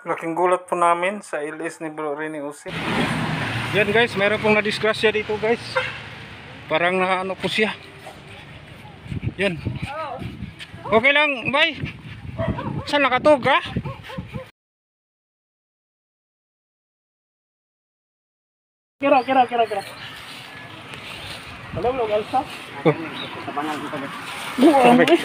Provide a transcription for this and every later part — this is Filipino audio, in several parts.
Laking gulat po namin sa LS ni Bro Rene Usip. Yan guys, meron pong na-disgrasya dito guys. Parang na ano po siya. Yan. Okay lang, bye. Saan nakatog ha? Kira, kira, kira, kira. Alam mo, alsa? Oh, Sa bangal kita ba? perfect.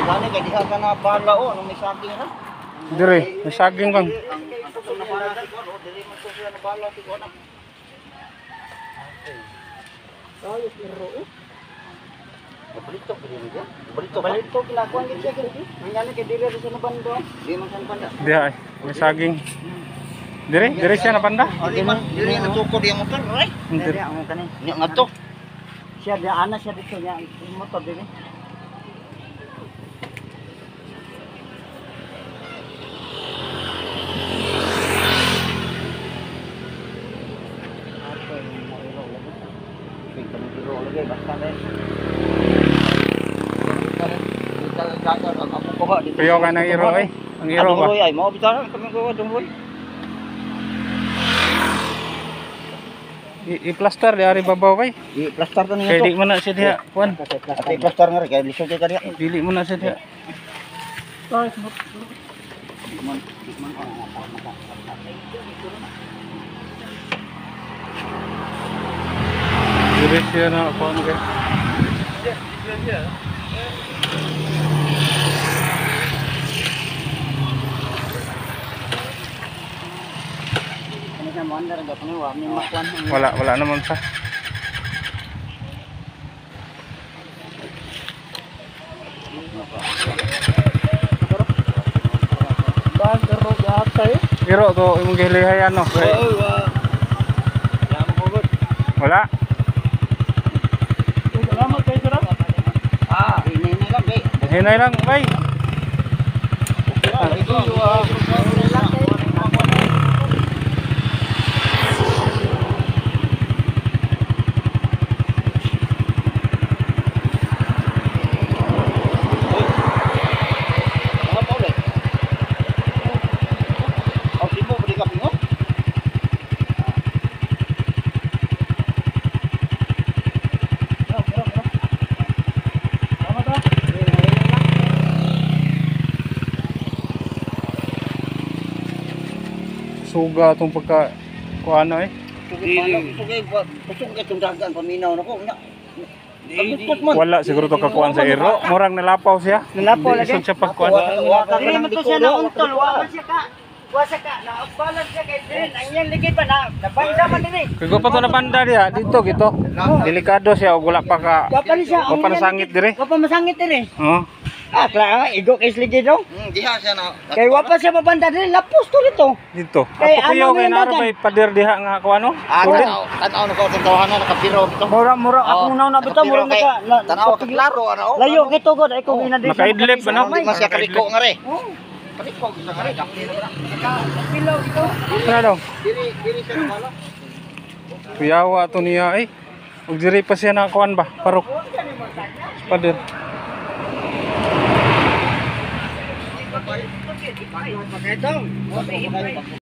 Diha ka na bala o nung may saging ha. Dire. May saging bang. Ang ang katong na bala si kuan, o dili mo to siya na bala si kuan. Eh. Balito ko din dia. Balito balito kinakuan gid siya gid. Kay sa nabando. Di man ay. May saging. Dire, dire siya na panda. Oh, di man dili na tuko dia motor, right? Dia ang kanin. Ngadto. Siya dia ana siya dito niya ang motor dili. Kuyo ka ng iro ay. Ang iro ba? ay mau bicara kami ko dong boy. I- I-plaster di ari babaw kay. Di plaster to Kay di niya mo na siya diha. Kuan. Ate plaster nga kaya lisod kay kaniya. Dili mo na siya diha. Diretso na ako ano kayo. Wala, wala naman pa. Kiro to imong gilihay ano. Wala. Hinay lang, bay. Suga tong pagka kuano eh. Kusog ka itong dagan, paminaw na ko. Wala siguro to kakuan sa iro. Murang nalapaw siya. Nalapaw lagi. isod siya pagkuan. Dili mo to siya nauntol, wala siya ka. Wasa ka, naakbalan siya kay Drin. Ang iyang ligid pa na, nabanda man din eh. Kaya pa to na banda diha dito gito. Delikado siya wala pa ka Wapa ni siya. Wa pa nasangit dire. Wapa masangit din eh. Oh. Ah, klaro, igo kay ligid daw. Hmm, diha siya na. Kay wapa siya mabanda din, lapos to dito. Dito. Kay Ato kuyaw ano kay nga naro dagan? bay pader diha nga kuano. Ah, Tulit. tanaw, tanaw na ko sa tawanan nakabiro bito. Mura mura ako unaw na bitaw mura naka na- Tanaw klaro ano. oh. Layo kay tugod ay ko gina din. Nakaidlip ba no? Di man siya kaliko nga re. Oh, Kaliko sa kare. pilaw ito. Ano daw? Diri diri siya na Kuyawa to niya ay. Ug diri pa siya na kuan ba? Parok. Pader. Paketong.